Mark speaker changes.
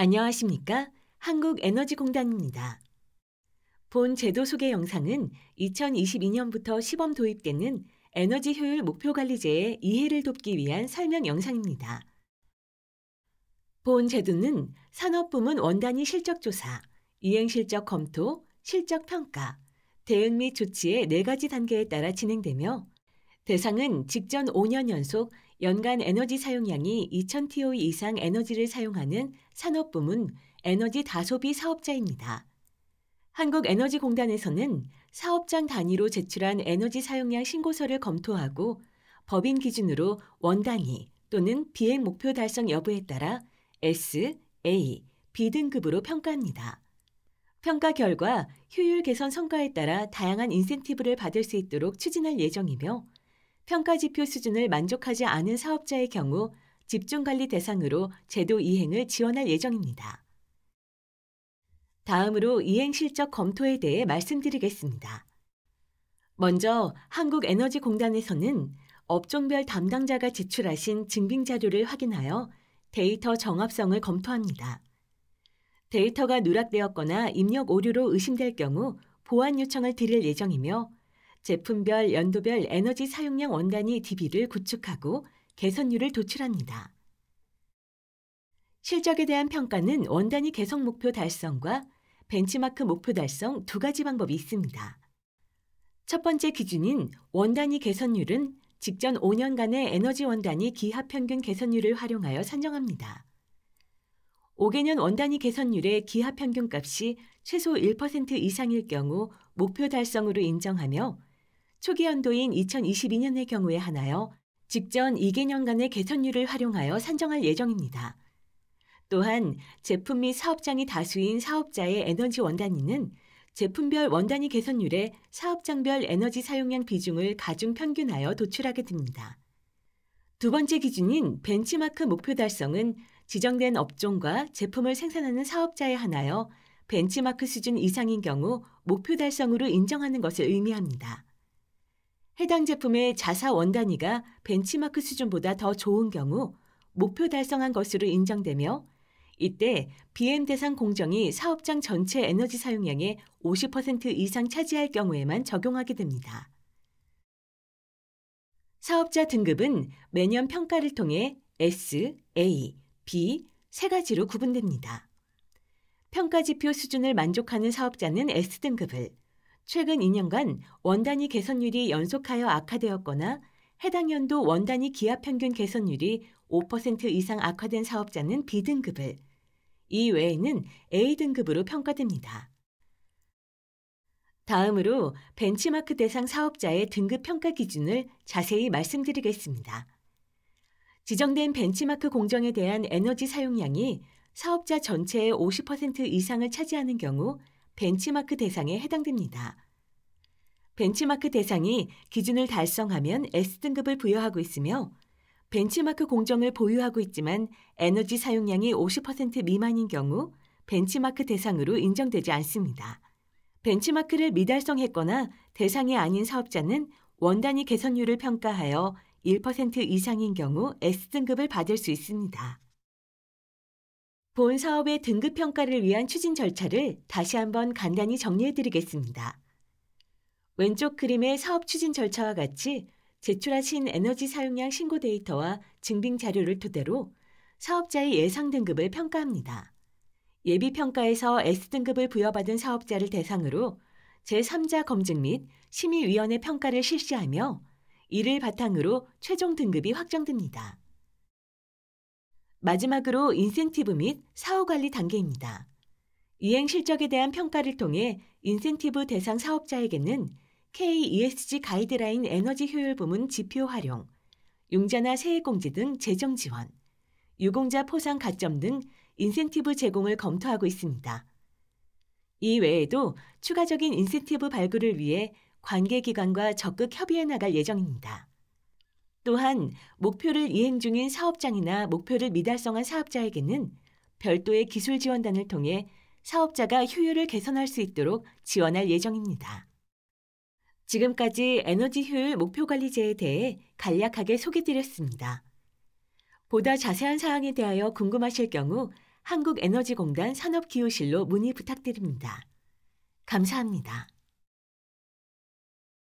Speaker 1: 안녕하십니까? 한국에너지공단입니다. 본 제도 소개 영상은 2022년부터 시범 도입되는 에너지 효율 목표 관리제의 이해를 돕기 위한 설명 영상입니다. 본 제도는 산업부문 원단위 실적조사, 이행실적 검토, 실적 평가, 대응 및 조치의 네 가지 단계에 따라 진행되며 대상은 직전 5년 연속 연간 에너지 사용량이 2,000TOE 이상 에너지를 사용하는 산업 부문 에너지 다소비 사업자입니다. 한국에너지공단에서는 사업장 단위로 제출한 에너지 사용량 신고서를 검토하고 법인 기준으로 원 단위 또는 비행 목표 달성 여부에 따라 S, A, B 등급으로 평가합니다. 평가 결과 효율 개선 성과에 따라 다양한 인센티브를 받을 수 있도록 추진할 예정이며 평가 지표 수준을 만족하지 않은 사업자의 경우 집중관리 대상으로 제도 이행을 지원할 예정입니다. 다음으로 이행 실적 검토에 대해 말씀드리겠습니다. 먼저 한국에너지공단에서는 업종별 담당자가 제출하신 증빙 자료를 확인하여 데이터 정합성을 검토합니다. 데이터가 누락되었거나 입력 오류로 의심될 경우 보완 요청을 드릴 예정이며 제품별 연도별 에너지 사용량 원단위 DB를 구축하고 개선율을 도출합니다. 실적에 대한 평가는 원단위 개선 목표 달성과 벤치마크 목표 달성 두 가지 방법이 있습니다. 첫 번째 기준인 원단위 개선율은 직전 5년간의 에너지 원단위 기하 평균 개선율을 활용하여 산정합니다. 5개년 원단위 개선율의 기하 평균 값이 최소 1% 이상일 경우 목표 달성으로 인정하며 초기 연도인 2022년의 경우에 하나여 직전 2개년간의 개선율을 활용하여 산정할 예정입니다. 또한 제품 및 사업장이 다수인 사업자의 에너지 원단위는 제품별 원단위 개선율에 사업장별 에너지 사용량 비중을 가중 평균하여 도출하게 됩니다. 두 번째 기준인 벤치마크 목표 달성은 지정된 업종과 제품을 생산하는 사업자에 한하여 벤치마크 수준 이상인 경우 목표 달성으로 인정하는 것을 의미합니다. 해당 제품의 자사 원단위가 벤치마크 수준보다 더 좋은 경우 목표 달성한 것으로 인정되며 이때 BM 대상 공정이 사업장 전체 에너지 사용량의 50% 이상 차지할 경우에만 적용하게 됩니다. 사업자 등급은 매년 평가를 통해 S, A, B 세 가지로 구분됩니다. 평가 지표 수준을 만족하는 사업자는 S등급을, 최근 2년간 원단위 개선율이 연속하여 악화되었거나 해당 연도 원단위 기하 평균 개선율이 5% 이상 악화된 사업자는 B등급을, 이 외에는 A등급으로 평가됩니다. 다음으로 벤치마크 대상 사업자의 등급 평가 기준을 자세히 말씀드리겠습니다. 지정된 벤치마크 공정에 대한 에너지 사용량이 사업자 전체의 50% 이상을 차지하는 경우 벤치마크 대상에 해당됩니다. 벤치마크 대상이 기준을 달성하면 S등급을 부여하고 있으며 벤치마크 공정을 보유하고 있지만 에너지 사용량이 50% 미만인 경우 벤치마크 대상으로 인정되지 않습니다. 벤치마크를 미달성했거나 대상이 아닌 사업자는 원단위 개선율을 평가하여 1% 이상인 경우 S등급을 받을 수 있습니다. 본 사업의 등급 평가를 위한 추진 절차를 다시 한번 간단히 정리해 드리겠습니다. 왼쪽 그림의 사업 추진 절차와 같이 제출하신 에너지 사용량 신고 데이터와 증빙 자료를 토대로 사업자의 예상 등급을 평가합니다. 예비 평가에서 S등급을 부여받은 사업자를 대상으로 제3자 검증 및 심의위원회 평가를 실시하며 이를 바탕으로 최종 등급이 확정됩니다. 마지막으로 인센티브 및 사후 관리 단계입니다. 이행 실적에 대한 평가를 통해 인센티브 대상 사업자에게는 KESG 가이드라인 에너지 효율 부문 지표 활용, 융자나 세액공제 등 재정 지원, 유공자 포상 가점 등 인센티브 제공을 검토하고 있습니다. 이 외에도 추가적인 인센티브 발굴을 위해 관계기관과 적극 협의해 나갈 예정입니다. 또한 목표를 이행 중인 사업장이나 목표를 미달성한 사업자에게는 별도의 기술 지원단을 통해 사업자가 효율을 개선할 수 있도록 지원할 예정입니다. 지금까지 에너지 효율 목표 관리제에 대해 간략하게 소개드렸습니다. 보다 자세한 사항에 대하여 궁금하실 경우 한국에너지공단 산업기후실로 문의 부탁드립니다. 감사합니다.